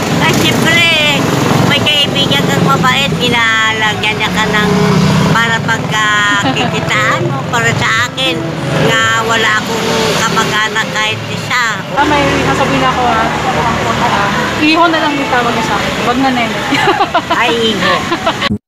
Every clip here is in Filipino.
umiyak? Ay, siyempre, may kaibigan kang mabait, inalagyan niya ka ng para pagkakikitaan mo, para sa akin, nga wala akong kamag-anak kahit isa. Ah, may sasabihin ako ha. Iho na lang yung tawag niya sa akin. Wag na nene. Ay, iho.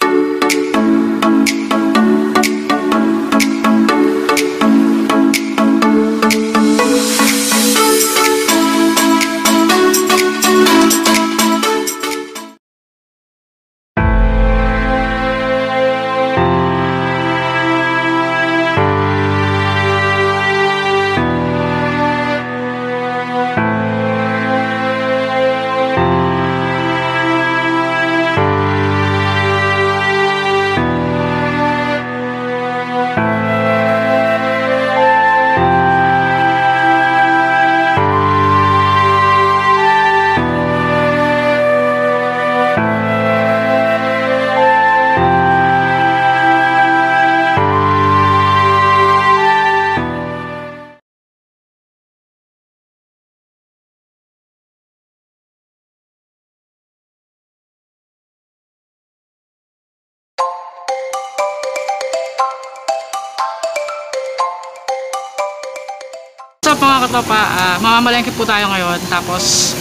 mamamalengke po tayo ngayon. Tapos,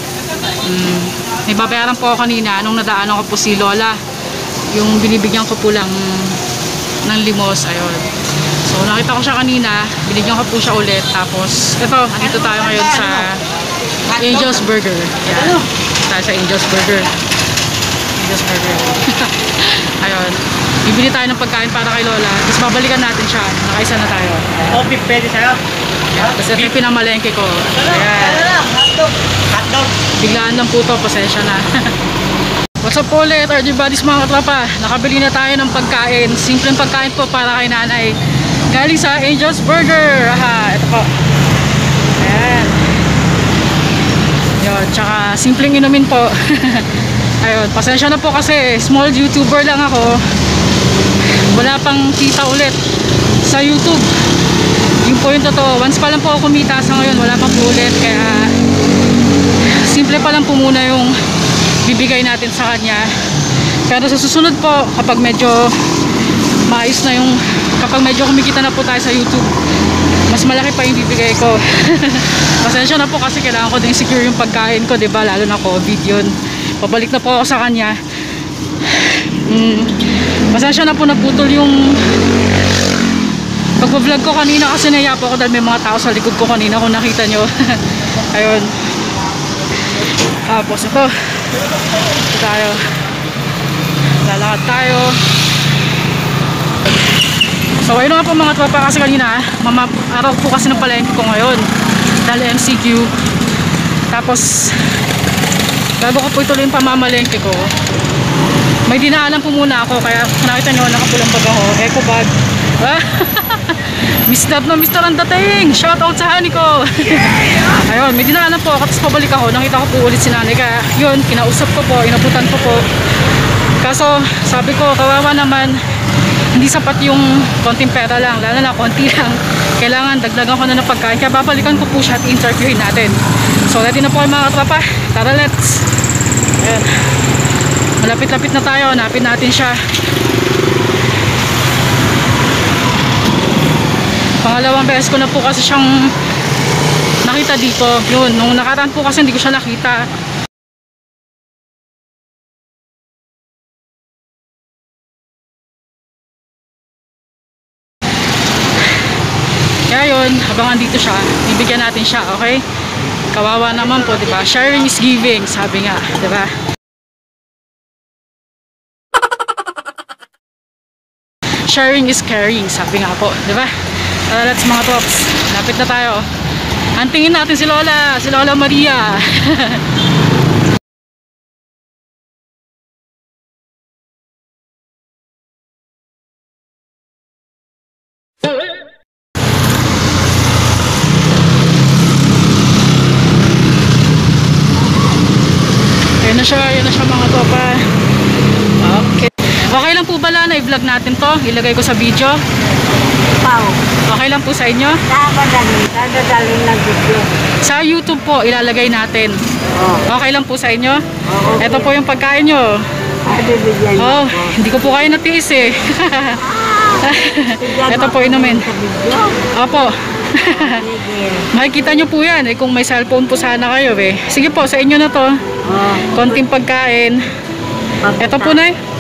um, may babayaran po ako kanina nung nadaanan ko po si Lola. Yung binibigyan ko po lang ng limos, ayun. So nakita ko siya kanina, binigyan ko po siya ulit. Tapos, ito, andito tayo ngayon sa Angel's Burger. Yan. Tayo sa Angel's Burger. Angel's Burger. ayun. Bibili tayo ng pagkain para kay Lola. Tapos babalikan natin siya. Nakaisa na tayo. Coffee pwede sa'yo? Tapos ito yung pinamalengke ko. Ayan. hotdog. Biglaan lang po to, pasensya na. What's up po ulit, RG Buddies mga katropa? Nakabili na tayo ng pagkain. Simpleng pagkain po para kay nanay. Galing sa Angel's Burger. Aha, ito po. Ayan. Yun, tsaka simpleng inumin po. Ayun, pasensya na po kasi small YouTuber lang ako. Wala pang kita ulit sa YouTube. Po yung totoo. Once pa lang po ako kumita sa ngayon, wala pang ulit. Kaya simple pa lang po muna yung bibigay natin sa kanya. Pero sa susunod po kapag medyo maayos na yung kapag medyo kumikita na po tayo sa youtube mas malaki pa yung bibigay ko. Pasensya na po kasi kailangan ko din secure yung pagkain ko ba? Lalo na covid yun. Pabalik na po ako sa kanya. Mm, pasensya na po naputol yung pagpa-vlog ko kanina kasi naya po ako dahil may mga tao sa likod ko kanina kung nakita nyo. Ayun. Tapos ito. Ito tayo. Lalakad tayo. So ayun nga po mga tropa kasi kanina mama, araw po kasi ng palengke ko ngayon. Dahil MCQ tapos bago ko po ituloy yung pamamalengke ko may dinaanan po muna ako kaya nakita nyo nakapulang bag ako. Eco bag Mister na Mister ang shout out sa honey ko. Ayun may dinaanan po ako tapos pabalik ako. Nakita ko po ulit si nanay. Kaya yun kinausap ko po inabutan ko po. Kaso sabi ko kawawa naman. Hindi sapat yung konting pera lang lalo na konti lang. Kailangan dagdagan ko na ng pagkain. Kaya babalikan ko po siya at interviewin natin. So ready na po kayo mga katrapa tara let's. Ayun malapit-lapit na tayo. Hanapin natin siya pangalawang beses ko na po kasi siyang nakita dito yun, nung nakaraan po kasi hindi ko siya nakita kaya yun, habang andito siya bibigyan natin siya, okay? kawawa naman po, di ba? sharing is giving, sabi nga, di ba? sharing is caring, sabi nga po, di let's mga tops, lapit na tayo. Antingin natin si Lola, si Lola Maria. Yan na siya, yan na siya mga topa. Okay. Okay lang po bala na i-vlog natin to? Ilagay ko sa video. Pao. Okay lang po sa inyo? Dadalhin. Dadalhin ng video. Sa YouTube po ilalagay natin. Oh. Okay lang po sa inyo? Oo. Ito po yung pagkain nyo. Ay, bibigyan Oh, ako. hindi ko po kayo natiis eh. Bigyan Ito po inumin. Opo. Makikita nyo po yan eh kung may cellphone po sana kayo eh. Sige po, sa inyo na to. Oh. Konting pagkain. Ito po na eh.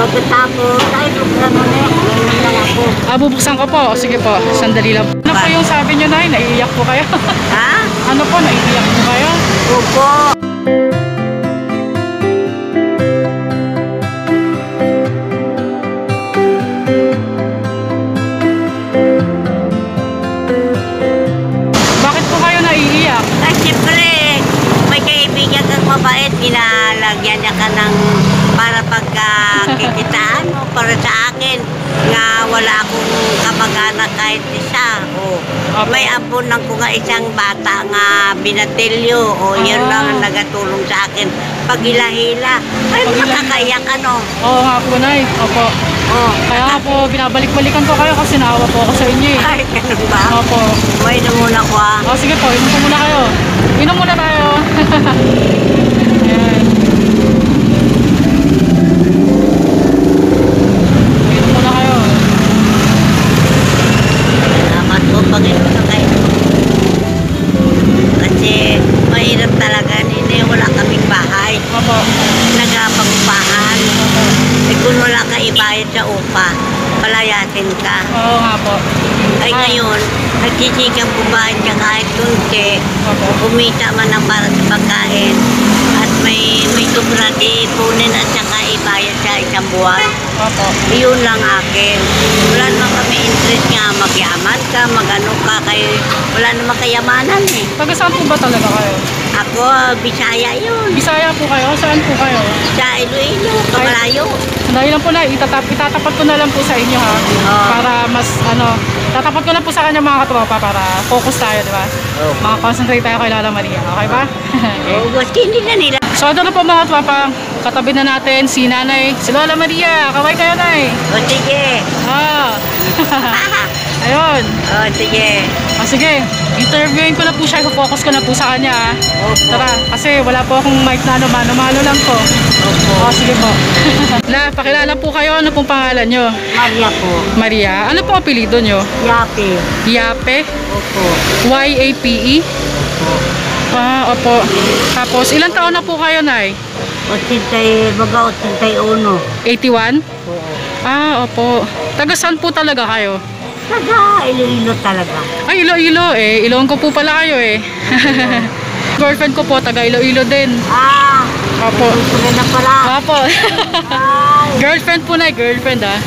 Pagkatapos, ay, buksan mo na eh. Ah, bubuksan ko po. Sige po, sandali lang. Ano po yung sabi nyo na Naiiyak po kayo? Ha? ano po, naiiyak po kayo? Opo. Bakit po kayo naiiyak? Ay, siyempre, may kaibigan kang mabait, ginalagyan niya ka ng pagkakikitaan mo, para sa akin, nga wala akong kamag-anak kahit isa. O, Opo. may abunan ko nga isang bata nga binatilyo, o Ah. lang ang nagatulong sa akin. Pag-hila-hila, ay Pag-hila-hila. makakayak ano. Oo nga po, Nay. Opo. Oh, Kaya nga po, binabalik-balikan ko kayo kasi naawa po ako sa inyo eh. ay, ganun ba? Opo. May na muna ko ah. O sige po, inom po muna kayo. Inom muna tayo. ka ibayad sa upa, palayasin ka. Oo nga po. Ay Ah. ngayon, nagsisikang bumahan ka kahit kunti, kumita man ng para sa pagkain, at may may sobra di ipunin at saka ibayad sa isang buwan. Opo. Iyon lang akin. Wala naman kami interest nga magyaman ka, magano ka, kay wala naman kayamanan eh. Taga saan po ba talaga kayo? Ako, Bisaya yun. Bisaya po kayo? Saan po kayo? Sa Iloilo, Kamalayo. Dahil lang po na, itatap, itatapat ko na lang po sa inyo ha. Oo. Para mas, ano, tatapat ko na po sa kanya mga katropa para focus tayo, di ba? Oo. Mga concentrate tayo kay Lala Maria, okay ba? Oh, gusto hindi na nila. So, ito na po mga tropa, katabi na natin si Nanay, si Lola Maria, kaway kayo Nay. O sige. Ah. Ayun. O sige. Ah, sige, interviewin ko na po siya, focus ko na po sa kanya ha. Opo. Tara, kasi wala po akong mic na ano, mano-mano lang po. Opo. Oh, sige po. La, pakilala po kayo, ano pong pangalan nyo? Maria po. Maria, ano po apelido nyo? Yapi. Yape? Opo. Y-A-P-E? Opo. Ah, opo. Tapos, ilang taon na po kayo, Nay? Otintay, baga otintay uno. 81? Oo. Ah, opo. Taga saan po talaga kayo? Taga Iloilo talaga. Ay, Iloilo eh. Iloon ko po pala kayo eh. Girlfriend ko po, taga Iloilo din. Ah, Opo. Pula na pala. Opo. Ay, girlfriend po na, girlfriend ah.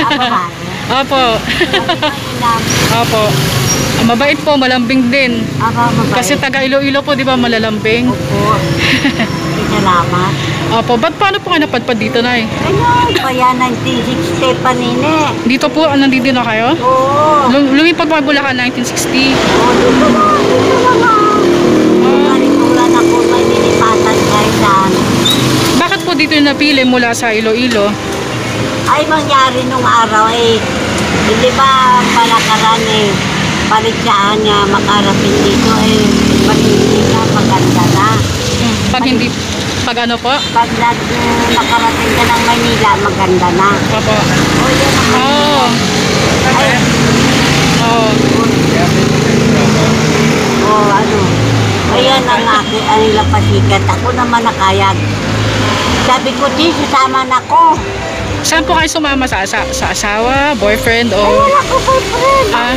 apa ba? Opo. Ah, Mabait po, malambing din. Apa mabait. Kasi taga Iloilo po, di ba, malalambing? Opo. Salamat. Opo, ba't paano po kayo napadpad dito, Nay? Ayun, kaya 1960 pa nini. Dito po, ah, nandito na kayo? Oo. Lum- lumipad po kayo Bulacan 1960. Oh, dito na, dito na nga. Ako may nilipatan kahit saan. Bakit po dito yung napili mula sa Iloilo? Ay, mangyari nung araw eh, hindi ba palakaran eh, paligsaan nga makarapin dito eh, pag hindi na maganda na. Pag hindi, pag ano po? Pag nag, nakarating ka ng Manila, maganda na. Opo. O, yan ang Oo. Ay, Oo. o ano, ayan ang aking anila pasikat. Ako naman nakayag. Sabi ko, di, sasama na ko. Saan po kayo sumama sa, sa, sa asawa, boyfriend, o... wala ko boyfriend. Ah.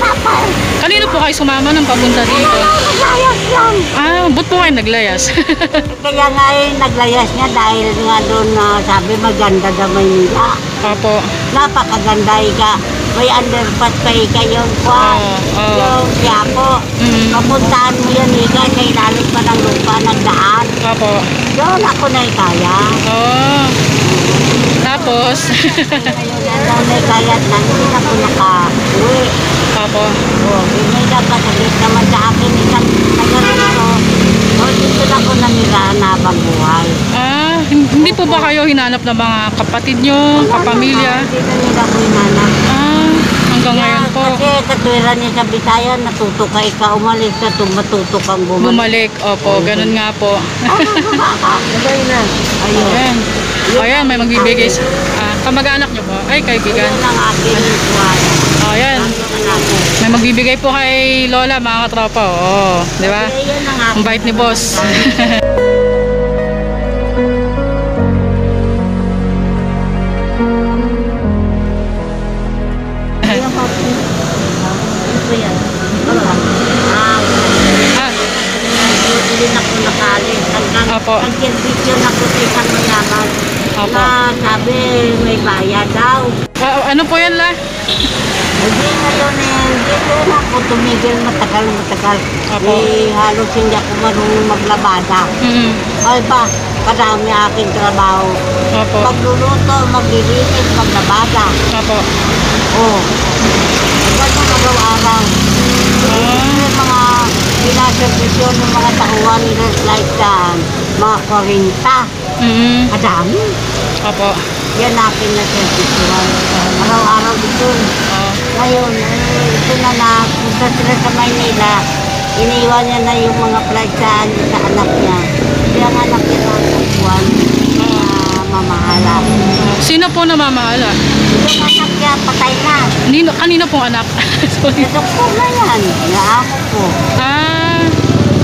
Kanino po kayo sumama nang papunta dito? Naglayas lang. Ah, ba't po kayo naglayas? Kaya nga eh, naglayas niya dahil nga doon na sabi maganda daw Maynila. Opo. Napakaganda ika. May underpass pa ika yung kwan. Oo, oo. Yung Quiapo. Mm. Papuntahan mo yan ika sa ilalim pa ng lupa nagdaan. Opo. Doon ako na ikaya. Oh. Tapos, Ngayon yan daw na hindi na naka-uwi. Opo. O, may nagkasagit naman sa akin isang taga rito. O, dito na ako nanirahan habang buhay. Ah, hin- Hindi po ba kayo hinanap ng mga kapatid nyo, kapamilya? Hindi na nila ko hinanap. Ah, hanggang ngayon po. Kasi niya sa Bisaya, natuto ka ikaw umalis na ito, matuto kang bumalik. Bumalik. Opo, ganun nga po. Sabay na. Ayun. Ayan. Ayan, may magbibigay sa... Ah, kamag-anak nyo po? Ay, kaibigan. Yan ang aking kuwan. Ayan. May magbibigay po kay Lola, mga katropa. Oo, di ba? Yan ang bait ni boss. Ayan pa po. Ito yan. Ah, ah, na ko sa isang mayaman. Apo. Na sabi, may bayad daw. ah, ano po yan, La? Hindi nga doon eh, hindi doon ako tumigil matagal matagal. Apo. Eh, halos hindi ako marunong maglabada. Mm, Ay ba, kadami aking trabaho. opo. Magluluto, maglilinis, maglabada. Opo. Oh. Ganun araw-araw. Ah, Yung mga pinaservisyon ng mga tauhan like sa mga 40. Mm, Kadami. opo. Yan akin na servisyon. Araw-araw dito. Oh, Ngayon, eh, ito na na, punta sila sa Maynila, iniwan niya na yung mga flight sa, sa anak niya. Kaya ang anak niya na ang buwan na mamahala. Sino po namamahala? Yung anak niya, patay na. Nino, kanino pong anak? Sorry. Sa doktor na yan. Naamo ko. Ah,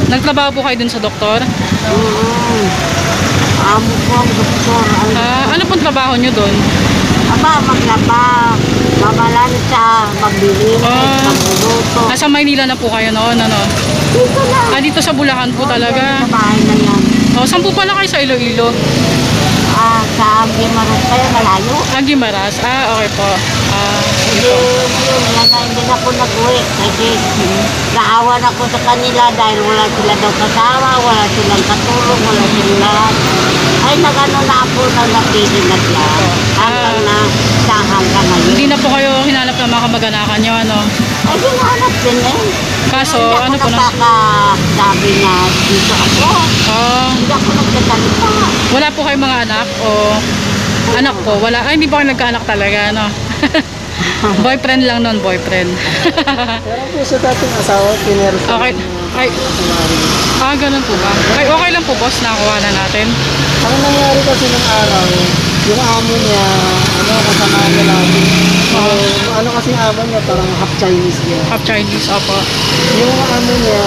nagtrabaho po kayo dun sa doktor? Mm. Amo ko ang doktor. Ah, ano pong trabaho nyo dun? aba, maglaba. Mamalan siya, magbili, Ah. magluluto. Nasa Maynila na po kayo noon, ano? Dito na. Ah, dito sa Bulacan po talaga. Sa bahay na yan. Oh, saan po pala kayo sa Iloilo? Ah, sa Gimaras kaya malayo. Ah, Gimaras. Ah, okay po. Ah, Hindi, yan na, hindi na ako nag-uwi kasi naawan ako sa kanila dahil wala sila daw kasama, wala silang katulong, wala silang lahat. Ay, nagano na ako na napili na siya. Hanggang na sa hanggang Hindi ngayon. na po kayo hinanap ng mga kamag-anakan nyo, ano? Ay, hinahanap din eh. Kaso, hindi ano ako po na? nakakasabi na dito ako. Ah, Hindi ako nagsasalita. wala po kayong mga anak o anak po? Wala. Ay, hindi po kayo nagkaanak talaga, ano? boyfriend lang nun, boyfriend. Pero po sa dating asawa, pinero sa okay. Ay, ah, ganun po ba? Okay, okay lang po, boss. Nakakuha na natin. Ang nangyari kasi ng araw, yung amo niya, ano, kasama niya. So, yung ano kasi amo niya, parang half Chinese niya. Half Chinese, opo. Yung ano niya,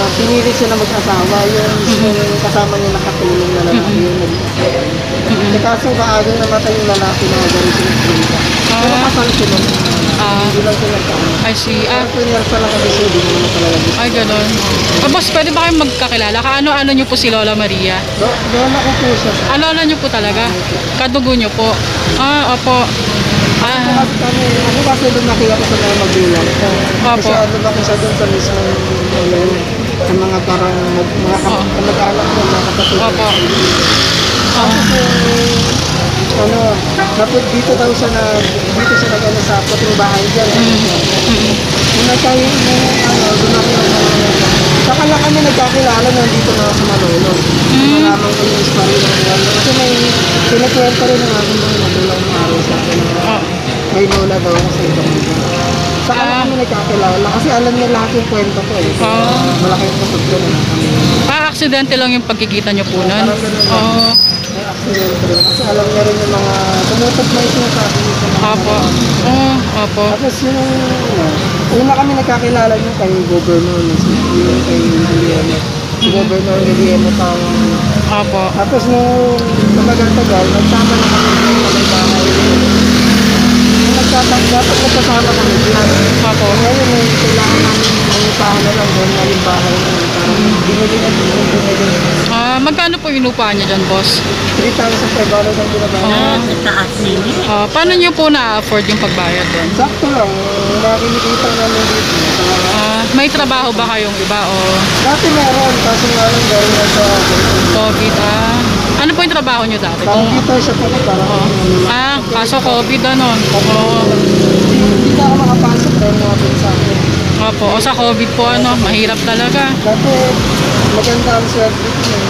pinili siya na mag-asawa, yung yung kasama niya nakatulong na lalaki yung nag-asawa. Eh, kaso kaagang namatay yung lalaki na magaling siya nagpunta. Pero Ah. kasal siya nung Ah, hindi lang siya nagkaanak. I see. Ah, Kaya pinirsa lang kasi siya, hindi naman talaga gusto. ay, ganun. Ah, boss, pwede ba kayong magkakilala? Kaano-ano nyo po si Lola Maria? Do, doon ako po siya. Alala nyo po talaga? Kadugo nyo po? Ah, opo. Ah, Kasi kami, ako kasi doon nakita ko sa mga magulang ko. Opo. Kasi ano ba siya doon sa mismo ano, sa mga parang mga kap- kamag-anak mo, mga kapatid. Opo. Tapos yung, ano, dapat dito daw siya na, dito siya nag ano, sa puting bahay dyan. Nung nagkayo, nung ano, doon ako Saka lang kami nagkakilala na ako sa Manolo. Mm. Malaman ko yung story ng ano. Kasi may pinakwento rin ng aking mga magulang ng araw sa akin. na oh, may lola daw ako sa lang Ah. kami nagkakilala kasi alam niya lahat yung kwento ko eh. So, Ah. malaking kusog ko na kami. ah, aksidente lang yung pagkikita nyo po nun? Oo. May accident rin. Kasi alam niya rin yung mga tumutok na niya sa mga Opo. Oo, opo. Tapos yung, una kami nagkakilala niyo kay Governor, si yung kay Guillermo. Si Governor Guillermo pang Opo. Tapos nung tumagal-tagal, nagsama na kami may bahay. Nagtatag, dapat nagkasama kami dyan. Opo. Ngayon, eh, kailangan namin mangipahan na lang doon na yung bahay namin. Parang binili na binili binili. Ah, magkano po yung upahan nyo dyan, boss? 3,000 per dollar ang binabayad. Ah. Sa taas nini. Ah, paano nyo po na-afford yung pagbayad doon? Sakto lang, nakinikita namin dito. Ah, may trabaho ba kayong iba o Dati meron, kaso nga lang dahil na sa COVID? Ah, ano po yung trabaho nyo dati? Kung, computer siya po parang Oo. ah, kaso COVID ano? Oo. hindi na ako makapasok dahil mga pinsan. Opo, o sa COVID po ano, mahirap talaga. Dati maganda ang swerte ko eh.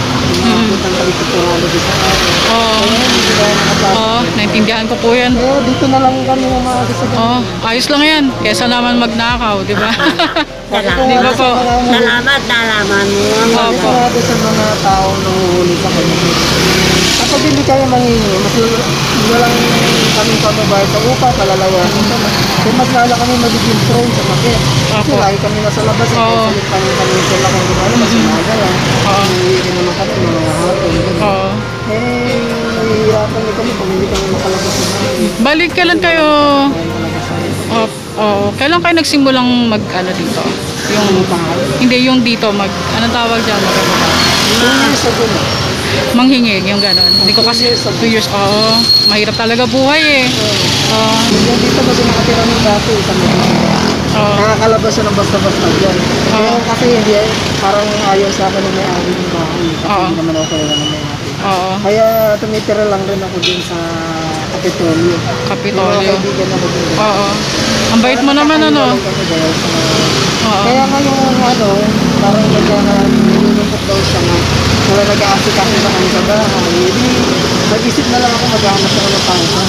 Nakakita ang sa akin. Oo. Ngayon, hindi na traffic. Oo, naintindihan ko po yan. Kaya dito na lang kami umaga sa. Oo, ayos lang yan. Kesa naman magnakaw, di ba? Sabi ko Di nga ba sa po? Salamat, nalaman mo. Opo. Sabi sa mga tao nanguhuli sa kanya. Kapag hindi kayo manghingi, mas walang kami pamabayad sa upa, palalawasan ka na. Kaya mas lalo kami magiging prone sa makit. Kasi lagi kami nasa labas, eh, Oo. kaya salit kami kami sa lakang gumano, mas umaga lang. Oo. Uuwi rin naman kami, mga hapon. Oo. Eh, nahihirapan kami kung hindi kami makalabas. Balik, kailan kayo... Oh, oh, kailan kayo nagsimulang mag ano dito? Yung bahay. hindi yung dito mag anong tawag diyan? Mag, Two years ago na. manghingi yung ganon. Hindi ko kasi Two years ago. years. Oo, mahirap talaga buhay eh. Oo. Yung dito kasi nakatira ng dati, sa Medina. Oo. Nakakalabas siya ng basta-basta dyan. Oo. kasi hindi, parang ayaw sa akin na may ari ng bahay. Kasi Oo. hindi naman ako kaya na may ari. Oo. Kaya tumitira lang rin ako din sa Kapitolyo. Mga Kapitolyo. din. Oo. Ang bait mo naman ano. Sa Oo. Kaya ngayon, ano, parang nagkahan, nilulungkot daw siya na wala nag-aasikaso sa kanya sa bahay. Hindi, nag-isip na lang ako maghanap ako ng pangsa.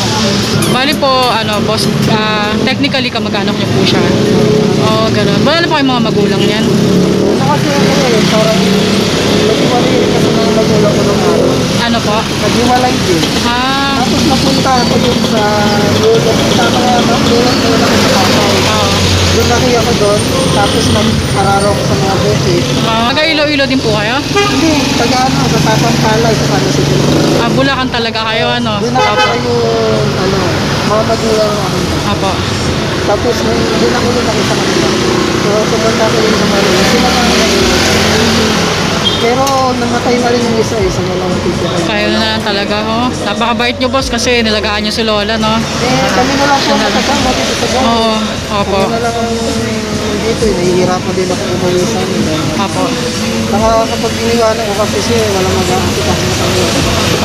Bali po ano, boss, ah, technically kamag-anak niyo po siya. Oo, ganun. Wala na po kayong mga magulang niyan. Ano kasi ano eh, parang naghiwalay kasi ng magulang ko nung araw. Ano po? Naghiwalay din. Ah, Tapos napunta ako dun sa lulo. Tama kaya ba? Lulo ko na ako sa. Doon laki ako doon. Tapos nag-araro ko sa mga beses. Ah, taga-ilo-ilo din po kayo? Hindi, taga ano, sa Tapampalay sa San. Ah, Bulacan talaga kayo ano? Doon ako kayo, ano, mga magulang ako. Apo. Tapos doon ako doon nakita kanila. So, pumunta ko din sa Manila. Sila mga Pero namatay na rin yung isa, isa na lang ang titira. Kayo na lang talaga, oh. Napakabait nyo, boss, kasi nilagaan nyo si Lola, no? Eh, kami na lang po ang kasama dito sa gawa. Oo, opo. Kami na lang ang dito, eh, nahihirapan din ako umuwi sa amin. dahil- Apo. Saka kapag iniwanan ko kasi siya, eh, walang mag-aasikaso sa kanya.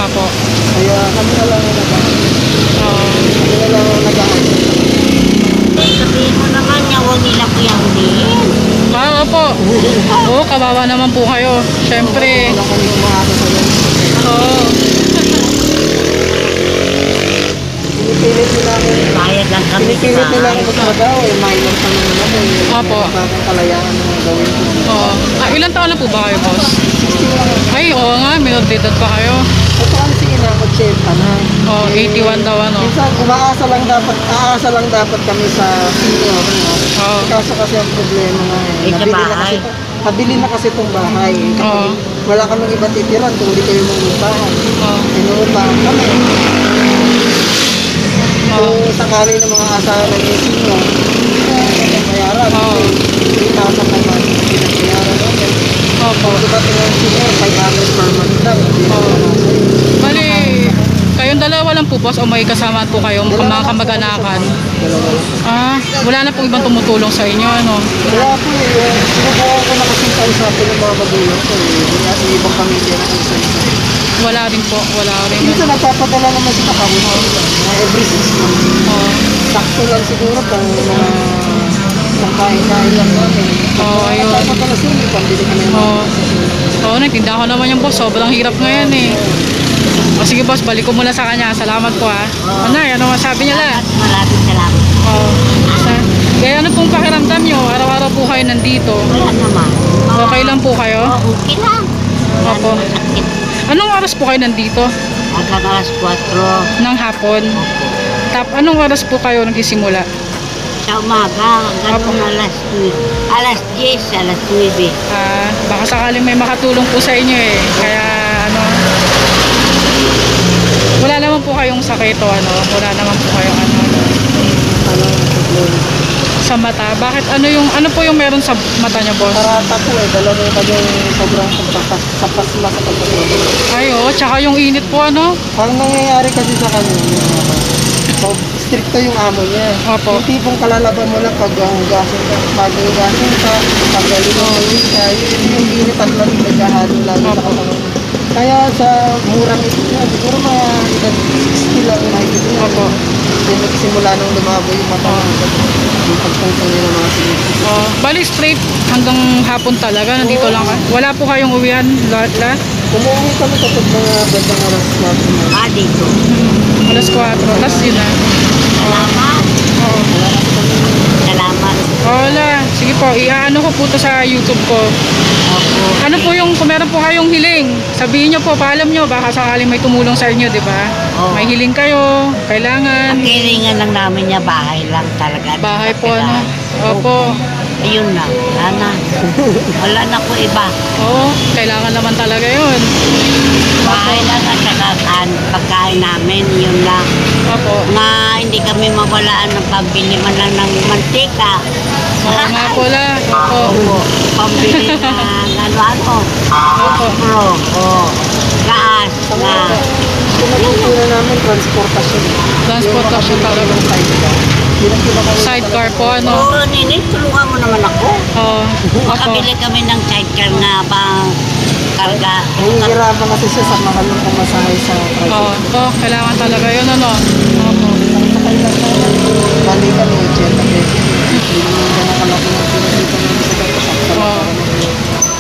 Apo. Kaya kami na lang ang nag-aasikaso. Oo. Kami na lang ang nag-aasikaso. Sabihin mo naman huwag nila kuyang din. Ah, opo. Oo, kawawa naman po kayo. Siyempre. Kami. Oo. Pinipilit nila ako. Bayad lang kami sa Pinipilit nila ako magtrabaho eh. Minor pa naman ako eh. Opo. Bakit kalayaan mo gawin ko. Oo. Ah, ilan taon na po ba kayo, boss? Ay, oo nga, minor edad pa kayo. Ito ang sige na, 80 na. Oo, 81 daw, ano? Minsan, umaasa lang dapat, aasa lang dapat kami sa senior. No? Oo. Kaso kasi ang problema nga eh. Eh, nabili na kasi, bahay. nabili na kasi itong bahay. Eh, Kapag Oo. wala kaming iba titiran kung hindi kayo manguntahan. Oo. Inuutahan kami. Oo. Kung sakali ng mga asahan ng senior, hindi na bayaran. Oo. Kasi 3,000 naman hindi na bayaran natin. Opo. Kung diba tingnan senior, 500 per month lang. Hindi Oo. Bali, kayong dalawa lang po, boss, o may kasama po kayong mga kamag-anakan? Ah, wala na pong ibang tumutulong sa inyo, ano? Kaya po, eh, sinubukan ko na kasi kausapin ng mga magulang ko. Eh. Kaya yung ibang pamilya na isa isa. Wala rin po, wala rin. Minsan nagpapadala naman kami mga every six months. Oo. Sakto lang siguro pang mga pang kain-kain lang namin. Oo. Nagpapadala sila, may pambili kami ng Oo. Oo, ko naman yung boss. Sobrang hirap ngayon eh. O sige boss, balik ko muna sa kanya. Salamat po ha. Ano, ano masabi niya lang? Maraming salamat. Oo. Sa- Kaya ano pong pakiramdam nyo? Araw-araw po kayo nandito. Wala naman. Okay lang po kayo? Oo, okay lang. Wala Opo. naman sakit. Anong oras po kayo nandito? Hanggang alas 4. Ng hapon? Tap, anong oras po kayo nagsisimula? Sa umaga, hanggang Opo. alas 9. Alas 10, alas 9. Ah, baka sakaling may makatulong po sa inyo eh. Kaya ano, wala naman po kayong sakit o ano, wala naman po kayong ano, ano ano, sa mata. Bakit ano yung ano po yung meron sa mata niya, boss? Karata po eh, dalawa yung kanyang sobrang pagpapas, sa pasma sa pagpapas. Ay, oh, tsaka yung init po ano. Ang nangyayari kasi sa kanya, so, stricto yung amo niya. Opo. Yung tipong kalalaban mo lang pag hugasin ka, pag hugasin ka, pag galinawin ka, yun yung init at lamig naghahalo lagi sa katawan. Kaya sa murang ito niya, siguro mga edad 60 lang yung nakikita niya. Opo. Kasi nagsimula nung lumabo yung mata niya. Yung pagtungtong niya ng mga sinisip. Oh, bali straight hanggang hapon talaga nandito lang. ka- Wala po kayong uwihan lahat la. Umuwi kami kapag mga bandang alas 4 na. Ah, dito. Alas 4. Tapos yun na. Salamat. Oo. Salamat. Wala. Sige po, iaano ko po to sa YouTube ko. Opo. Ano po yung, kung meron po kayong hiling, sabihin nyo po, paalam nyo, baka sakaling may tumulong sa inyo, di ba? Oo. May hiling kayo, kailangan, Ang kilingan lang namin niya, bahay lang talaga. bahay po, ano? Opo. Ayun na. Wala na. Wala na po iba. Oo, kailangan naman talaga yun. Bahay lang at saka pagkain namin. Yun lang. Opo. Nga hindi kami mawalaan ng pambili man lang ng mantika. Oo nga po la. Opo. Opo. Pambili ng ano-ano. Opo. Pro. O. Gas. Na. Namin transportasyon. Transportasyon talaga. sidecar. Po, ano? Oo, nini, tulungan mo naman ako. Oo. Opo. Makabili kami ng sidecar nga pang karga. Nahihirapan kasi siya sa mahal ng pamasahe sa Oo. tricycle. Oo, kailangan talaga yun, ano? Opo. Sakay lang namin. Bali kami, 80 pesos. Hindi naman ganun kalaki ng pinagkita namin sa dapat. Oo.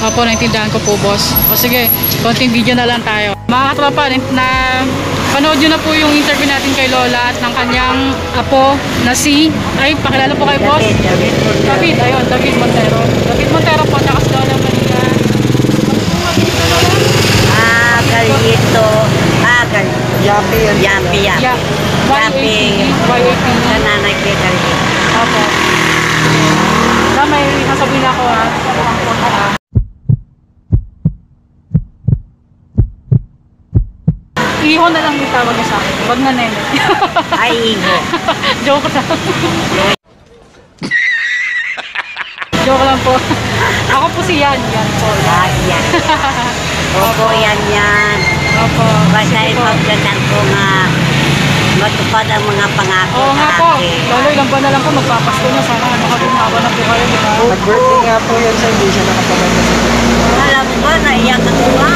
Opo, naintindihan ko po, boss. O sige, konting video na lang tayo. Mga katropa, na panood nyo na po yung interview natin kay Lola at ng kanyang apo na si, ay, pakilala po kay boss. David, ayun, David Montero. David Montero po, tsaka si Lola Maria. Ah, galito. Ah, galito. Yapi. Yapi, yapi. Yapi. Y18. Sa nanay yung galito. Opo. Na may sasabihin ako ha. Iho na lang yung tawag niya sa akin. Wag na nene. Ay, iho. Joke lang. Joke lang po. Ako po si Yan. Yan po. Ah, yan. Opo, yan yan. Opo. Basta po. ipagdasal ko nga matupad ang mga pangako Oo nga po. Lalo ilang buwan na lang po magpapasko na. Sana makapinawa na po kayo, di ba? Nag-birthday nga po yan sa hindi siya nakapaganda sa Alam mo ba, naiyak ako nga.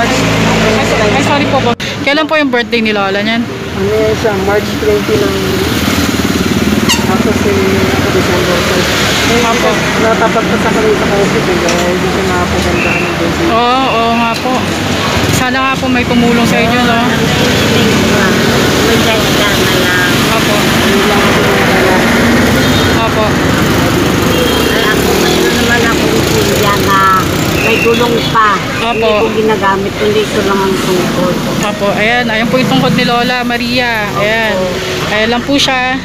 March. Ay, ay, sorry po. boss. Kailan po yung birthday ni Lola niyan? Ano yan siya, March 20 ng ako si ako December 1st. Apo. Natapat pa sa kanila sa COVID eh, kaya hindi siya nakapaganda ng birthday. Oo, oo nga po. Sana nga po may tumulong sa inyo, no? Ako nakakala. Opo. Ay, ako mayroon naman akong silya na may gulong pa. Opo. Hindi ko ginagamit, kundi ito lang ang tungkol. Opo. Ayan, ayan po yung tungkod ni Lola Maria. Ayan. Ayan lang po siya.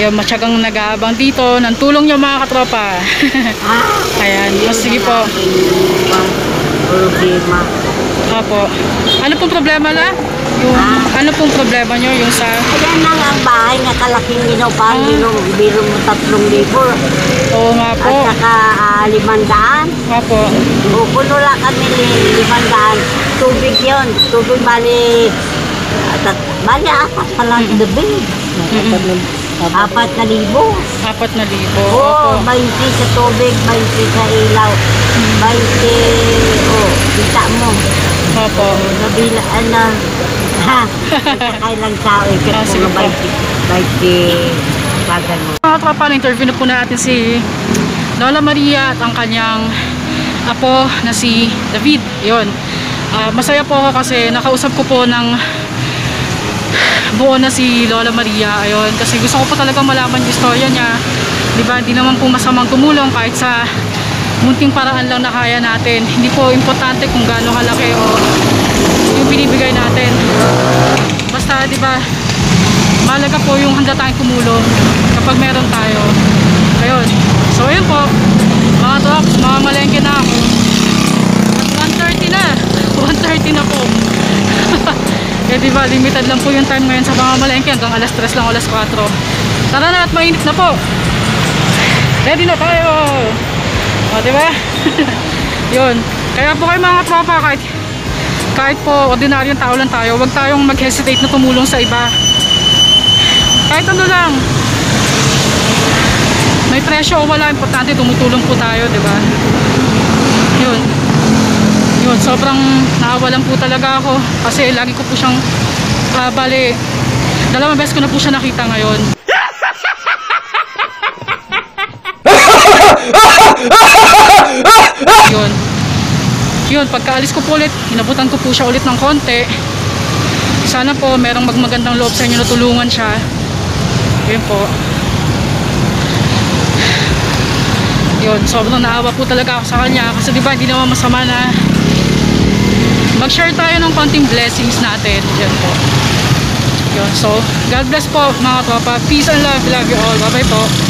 Yung matyagang nag-aabang dito. Nang tulong niyo mga katropa. Ah, Ayan. Mas sige po. Problema. Opo. Ano pong problema la? Yung, ano pong problema nyo? Yung sa... Ayan lang ang bahay na kalaking ginopang Ah. biro, biro mo tatlong libo. Oo nga At po. saka ah, limandaan. Opo. Kukulo lang kami li- limandaan. Tubig yon Tubig bali. At, bali apat pa lang the bed. Natapat ng Apat na libo. Apat na libo. Oo, Opo. 20 sa tubig, 20 sa ilaw. 20, oh, kita mo. Opo. Nabila, ano, ha, kailang tao, sige mga po. 20, 20, bagan mo. Mga tropa, na-interview na po natin si Lola Maria at ang kanyang apo na si David. Yun. Ah, masaya po ako kasi nakausap ko po ng buo na si Lola Maria. Ayun. Kasi gusto ko po talaga malaman yung istorya niya. Di ba? Hindi naman po masamang tumulong kahit sa munting paraan lang na kaya natin. Hindi po importante kung gaano kalaki o yung binibigay natin. Basta, di ba, mahalaga po yung handa tayong tumulong kapag meron tayo. Ayun. So, ayun po. Mga trops, mga malengke na ako. At 1.30 na. 1.30 na po. eh, di ba, limited lang po yung time ngayon sa mga malengke hanggang alas 3 lang, alas 4. Tara na at mainit na po. Ready na tayo. O, di ba? yun. Kaya po kayo mga tropa, kahit kahit po ordinaryong tao lang tayo, huwag tayong mag-hesitate na tumulong sa iba kahit ano lang. May presyo o wala importante tumutulong po tayo di ba? Yun. Yun sobrang naawalan po talaga ako kasi lagi ko po siyang uh, bali dalawang beses ko na po siya nakita ngayon. Yun. Yun, pagkaalis ko po ulit, inabutan ko po siya ulit ng konti. Sana po merong magmagandang loob sa inyo na tulungan siya. Yun po. Yun, sobrang naawa po talaga ako sa kanya kasi di ba hindi naman masama na mag-share tayo ng konting blessings natin. Yan po. Yun, so God bless po mga tropa. Peace and love. Love you all. Bye bye po.